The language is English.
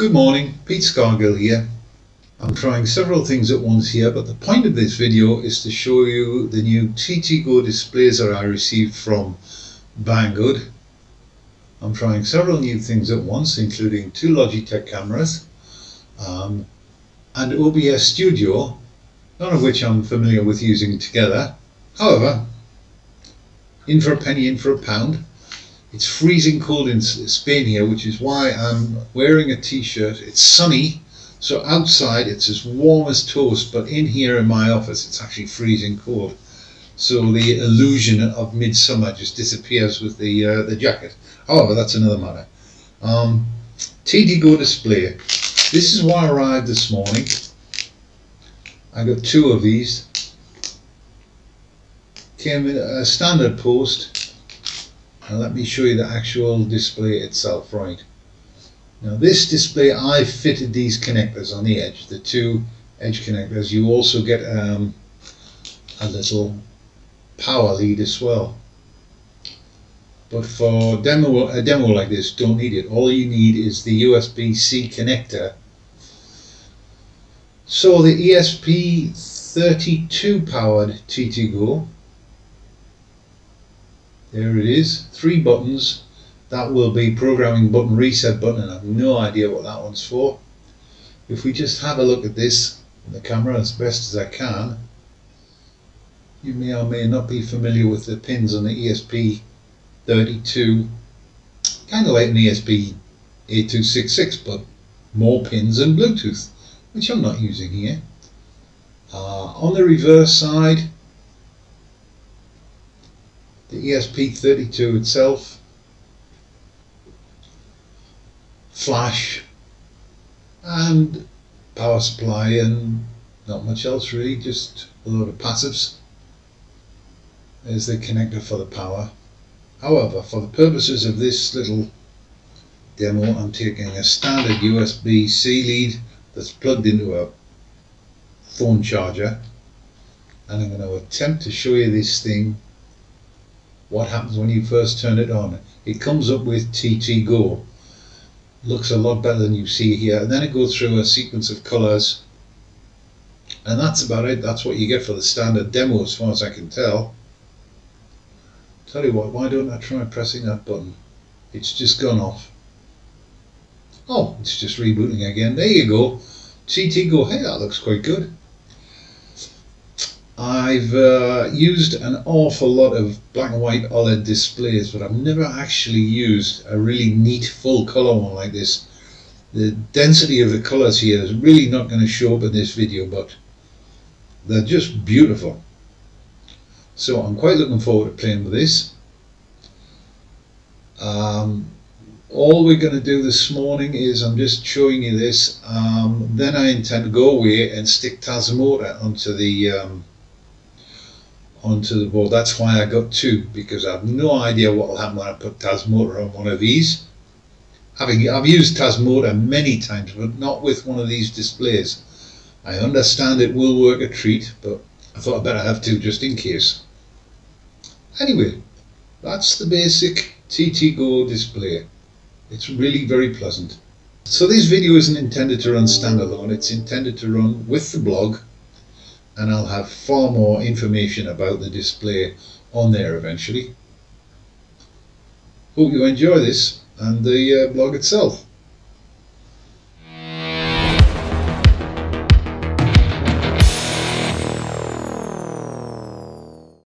Good morning, Pete Scargill here. I'm trying several things at once here, but the point of this video is to show you the new TTGo displays that I received from Banggood. I'm trying several new things at once, including two Logitech cameras um, and OBS Studio, none of which I'm familiar with using together. However, in for a penny, in for a pound. It's freezing cold in Spain here, which is why I'm wearing a t-shirt. It's sunny, so outside it's as warm as toast, but in here in my office it's actually freezing cold. So the illusion of midsummer just disappears with the uh, the jacket. However, that's another matter. Um, TTGo display. This is what arrived this morning. I got two of these. Came in a standard post and let me show you the actual display itself right. Now this display I fitted these connectors on the edge the two edge connectors. You also get um, a little power lead as well. But for demo a demo like this don't need it. All you need is the USB-C connector. So the ESP32 powered TTGo there it is, three buttons. That will be programming button, reset button, and I have no idea what that one's for. If we just have a look at this in the camera as best as I can, you may or may not be familiar with the pins on the ESP32, kind of like an ESP8266, but more pins and Bluetooth, which I'm not using here. Uh, on the reverse side, the ESP32 itself, flash and power supply and not much else really, just a load of passives. There's the connector for the power. However, for the purposes of this little demo, I'm taking a standard USB-C lead that's plugged into a phone charger and I'm going to attempt to show you this thing what happens when you first turn it on. It comes up with TT Go. Looks a lot better than you see here. And then it goes through a sequence of colors. And that's about it. That's what you get for the standard demo as far as I can tell. Tell you what, why don't I try pressing that button? It's just gone off. Oh, it's just rebooting again. There you go. TT Go, Hey, that looks quite good. I've uh, used an awful lot of black and white OLED displays, but I've never actually used a really neat full color one like this. The density of the colors here is really not going to show up in this video, but they're just beautiful. So I'm quite looking forward to playing with this. Um, all we're going to do this morning is I'm just showing you this. Um, then I intend to go away and stick Tasmota onto the um, onto the board. That's why I got two because I have no idea what will happen when I put Tasmota on one of these. Having I've used Tasmota many times, but not with one of these displays. I understand it will work a treat, but I thought I'd better have two just in case. Anyway, that's the basic TTGo display. It's really very pleasant. So this video isn't intended to run standalone, it's intended to run with the blog and I'll have far more information about the display on there eventually. Hope you enjoy this and the uh, blog itself.